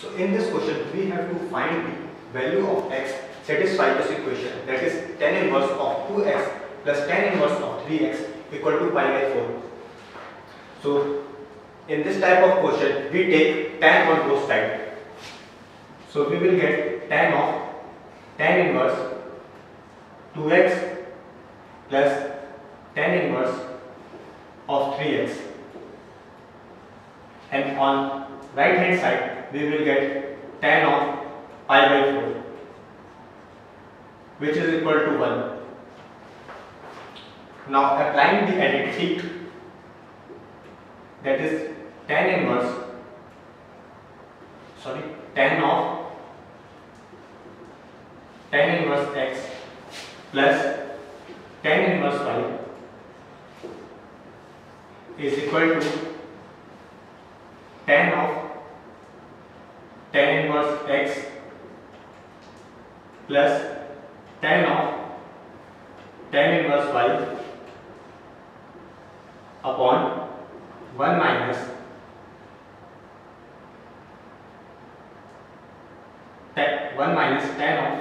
So in this question, we have to find the value of x satisfy this equation that is tan inverse of 2x plus tan inverse of 3x equal to pi by 4. So in this type of question, we take tan on both sides. So we will get tan of tan inverse 2x plus tan inverse of 3x and on right hand side we will get tan of pi by 4 which is equal to 1. Now applying the identity that is tan inverse sorry tan of tan inverse x plus tan inverse y is equal to tan of tan x plus tan of tan inverse y upon 1 minus tan 1 minus tan of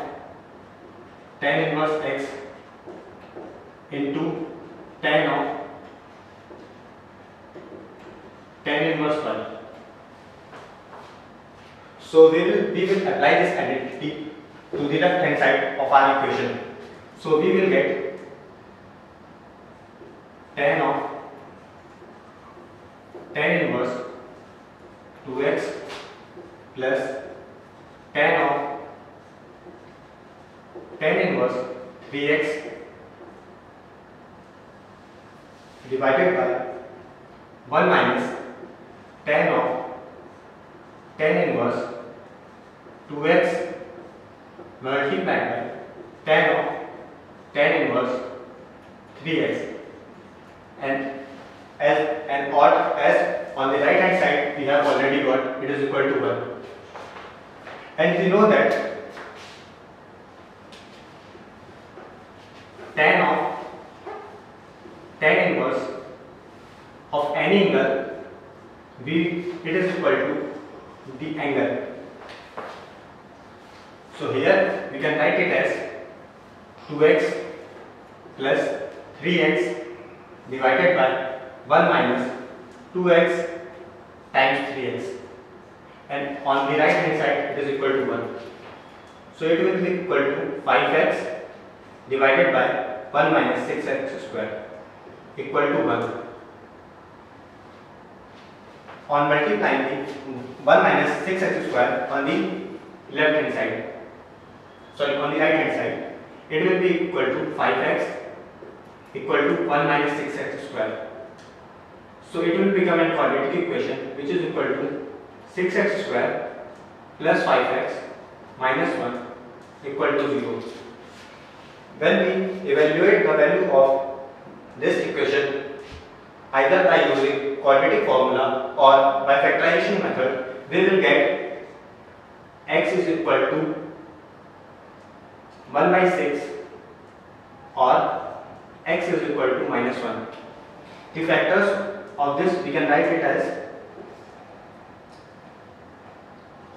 tan inverse x into tan of tan inverse y. So we will we will apply this identity to the left hand side of our equation. So we will get tan of tan inverse 2x plus tan of tan inverse 3x divided by 1 minus tan of tan inverse 2x multiplied by tan of tan inverse 3x and as and odd as on the right hand side we have already got it is equal to 1 and we know that tan of tan inverse of any angle we it is equal to the angle so here we can write it as 2x plus 3x divided by 1 minus 2x times 3x and on the right hand side it is equal to 1. So it will be equal to 5x divided by 1 minus 6x square equal to 1. On multiplying the 1 minus 6x square on the left hand side, sorry on the right hand side, it will be equal to 5x equal to 1 minus 6x square. So it will become a quadratic equation which is equal to 6x square plus 5x minus 1 equal to 0. When we evaluate the value of this equation either by using quadratic formula or by factorization method, we will get x is equal to 1 by 6 or x is equal to minus 1. The factors of this we can write it as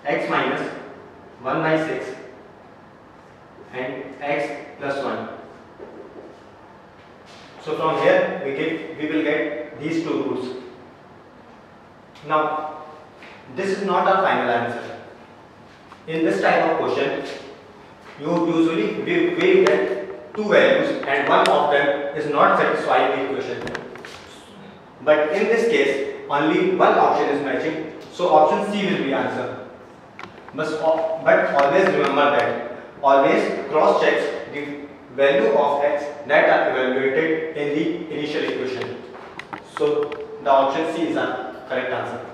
x minus 1 by 6 and x plus 1. So from here we get we will get these two roots. Now this is not our final answer. In this type of question you usually we, get two values and one of them is not satisfying the equation. But in this case only one option is matching so option C will be answer. But, but always remember that always cross checks the value of x that are evaluated in the initial equation. So the option C is our correct answer.